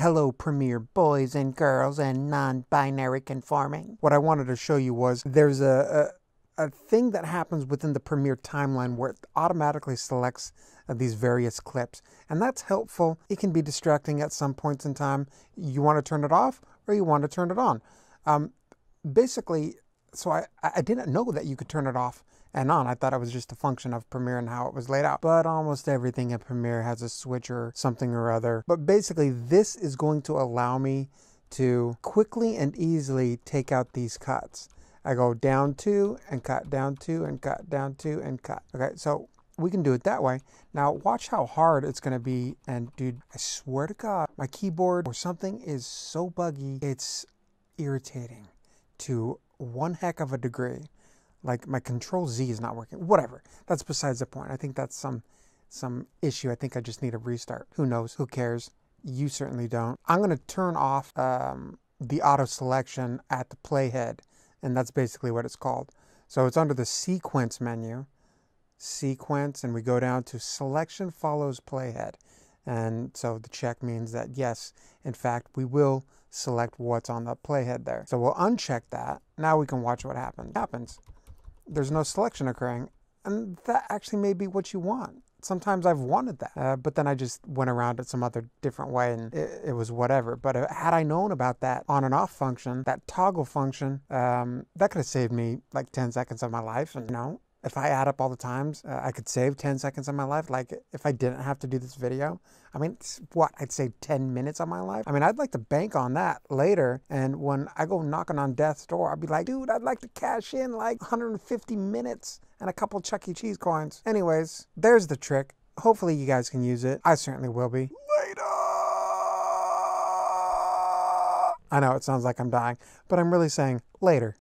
Hello, Premiere boys and girls and non binary conforming. What I wanted to show you was there's a, a, a, thing that happens within the Premiere timeline where it automatically selects uh, these various clips. And that's helpful. It can be distracting at some points in time. You want to turn it off or you want to turn it on. Um, basically, so I, I didn't know that you could turn it off and on. I thought it was just a function of Premiere and how it was laid out. But almost everything in Premiere has a switch or something or other. But basically, this is going to allow me to quickly and easily take out these cuts. I go down two and cut, down two and cut, down two and cut. Okay, so we can do it that way. Now watch how hard it's gonna be. And dude, I swear to God, my keyboard or something is so buggy, it's irritating to one heck of a degree. Like my control Z is not working. Whatever. That's besides the point. I think that's some some issue. I think I just need a restart. Who knows? Who cares? You certainly don't. I'm going to turn off um, the auto selection at the playhead, and that's basically what it's called. So it's under the sequence menu, sequence, and we go down to selection follows playhead. And so the check means that yes, in fact, we will select what's on the playhead there. So we'll uncheck that. Now we can watch what happens. happens there's no selection occurring. And that actually may be what you want. Sometimes I've wanted that, uh, but then I just went around it some other different way and it, it was whatever. But uh, had I known about that on and off function, that toggle function, um, that could have saved me like 10 seconds of my life. And you know, if I add up all the times, uh, I could save 10 seconds of my life. Like if I didn't have to do this video, I mean, what, I'd save 10 minutes of my life. I mean, I'd like to bank on that later. And when I go knocking on death's door, I'd be like, dude, I'd like to cash in like 150 minutes and a couple Chuck E. Cheese coins. Anyways, there's the trick. Hopefully you guys can use it. I certainly will be. Later! I know it sounds like I'm dying, but I'm really saying later.